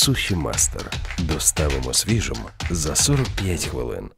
Суші Мастер. Доставимо свіжим за 45 хвилин.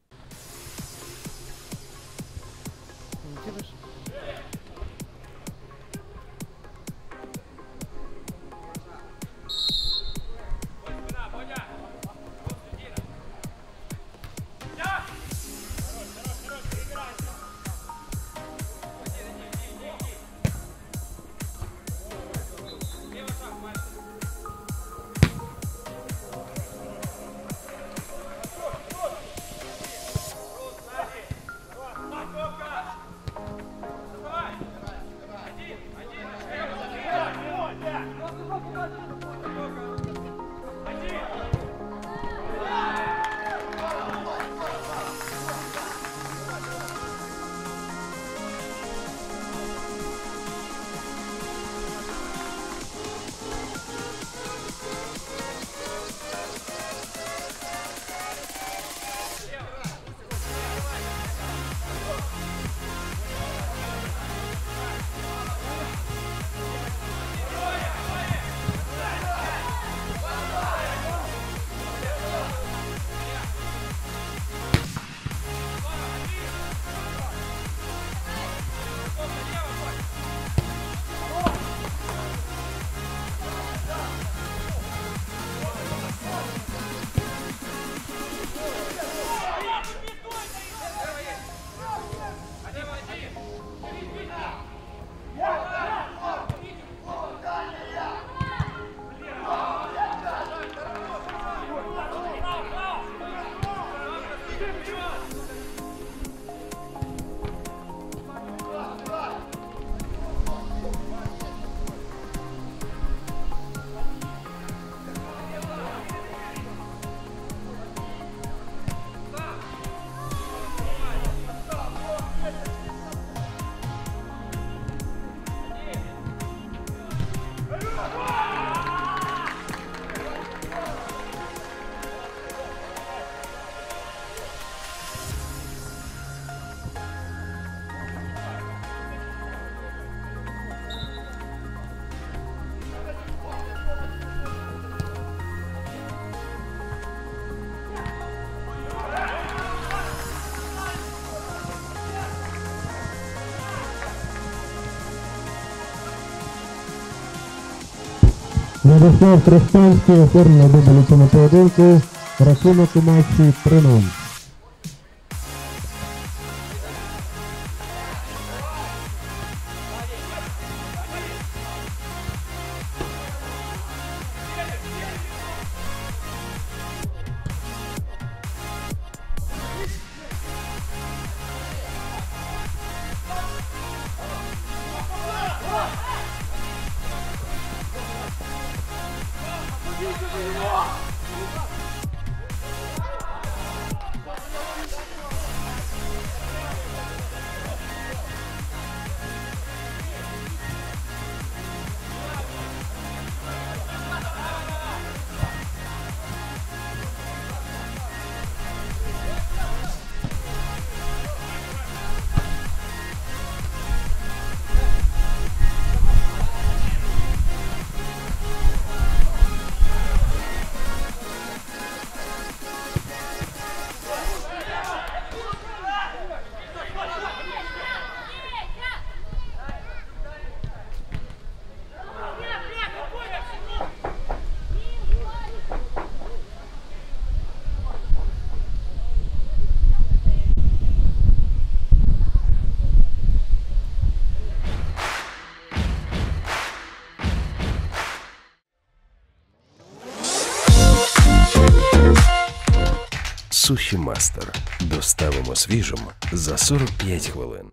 Come on. Владислав Трестанський оформлено дубль у цьому поєдинку. Рахунок у матчі 3-0. Wow. Суші Мастер. Доставимо свіжим за 45 хвилин.